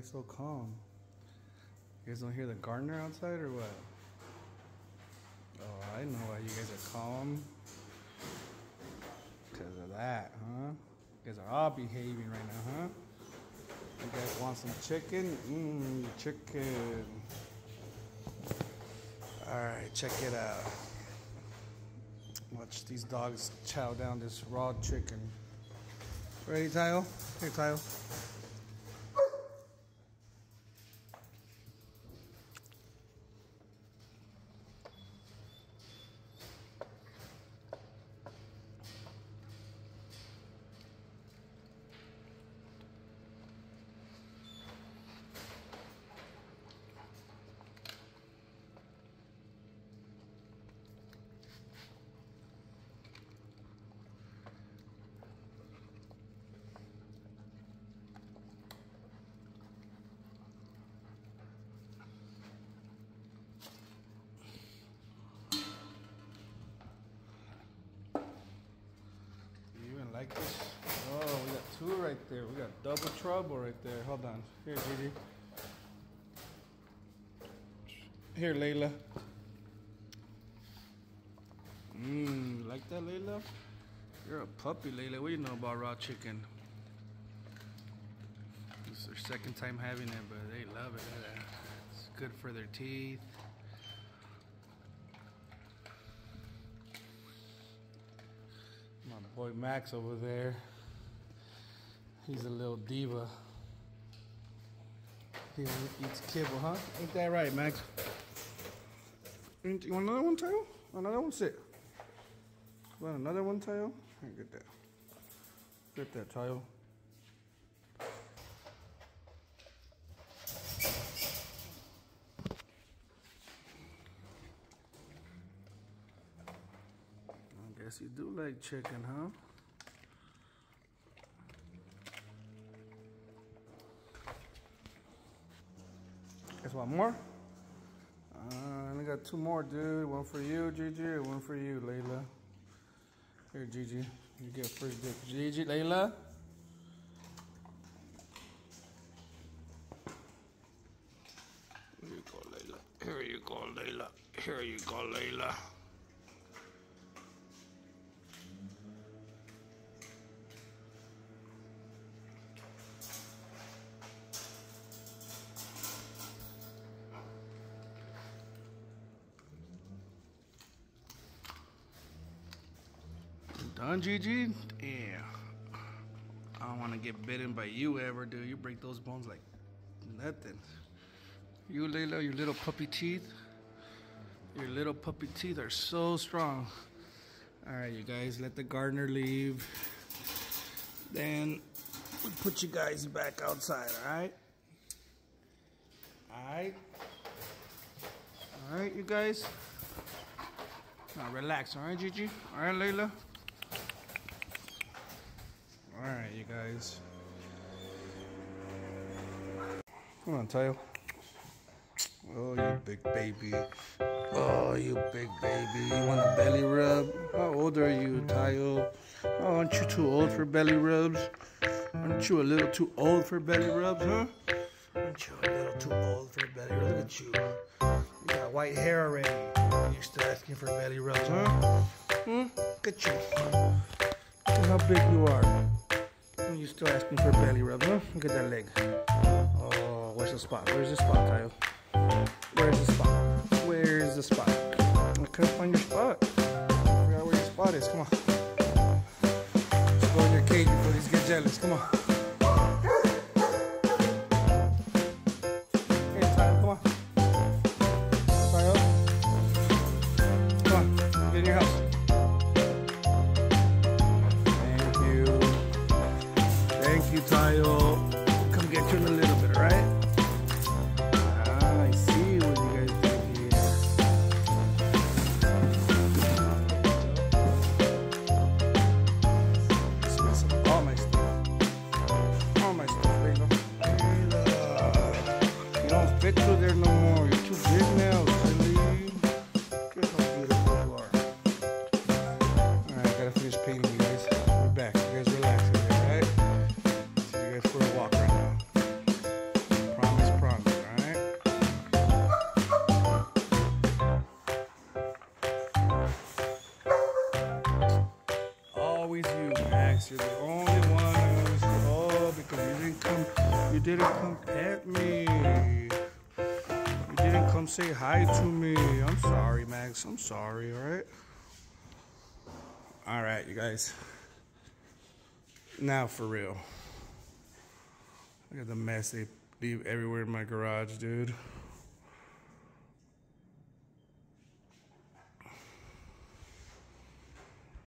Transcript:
guys so calm? You guys don't hear the gardener outside or what? Oh, I know why you guys are calm. Because of that, huh? You guys are all behaving right now, huh? You guys want some chicken? Mmm, chicken. Alright, check it out. Watch these dogs chow down this raw chicken. Ready, Tile? Here, Tile. You even like this? Oh, we got two right there. We got double trouble right there. Hold on. Here, Gigi. Here, Layla. Mmm, like that, Layla? You're a puppy, Layla. What do you know about raw chicken? This is their second time having it, but they love it. It's good for their teeth. My boy Max over there. He's a little diva. He eats kibble, huh? Ain't that right, Max? You want another one, Tail? Another one, sit. Want another one, Tail? Get that. Get that, Tail. I guess you do like chicken, huh? Guess one more? Uh, I got two more, dude. One for you, Gigi, and one for you, Layla. Here, Gigi. You get first dip. Gigi, Layla. Here you go, Layla. Here you go, Layla. Here you go, Layla. Done, Gigi? Yeah. I don't want to get bitten by you ever, dude. You break those bones like nothing. You, Layla, your little puppy teeth. Your little puppy teeth are so strong. All right, you guys, let the gardener leave. Then we put you guys back outside, all right? All right? All right, you guys? Now relax, all right, Gigi? All right, Layla? All right, you guys. Come on, Tail. Oh, you big baby. Oh, you big baby. You want a belly rub? How old are you, Tayo? Oh, aren't you too old for belly rubs? Aren't you a little too old for belly rubs, huh? Aren't you a little too old for belly rubs? Look at you. You got white hair already. You're still asking for belly rubs, huh? Hmm? Look at you. Look how big you are. And you still asking for belly rub? Look at that leg. Oh, where's the spot? Where's the spot, Tayo? Where's the spot? Where's the spot? I couldn't find your spot. I forgot where your spot is. Come on. Let's go in your cage before these get jealous. Come on. there no more. You're too big now, silly. Look how beautiful you are. Alright, I gotta finish painting, you guys. We're back. You guys relax in there, alright? See you guys for a walk right now. Promise, promise, alright? Always you, Max. You're the only one Oh, because you didn't come, you didn't come ever come say hi to me. I'm sorry, Max. I'm sorry. All right. All right, you guys. Now for real. Look at the mess they leave everywhere in my garage, dude.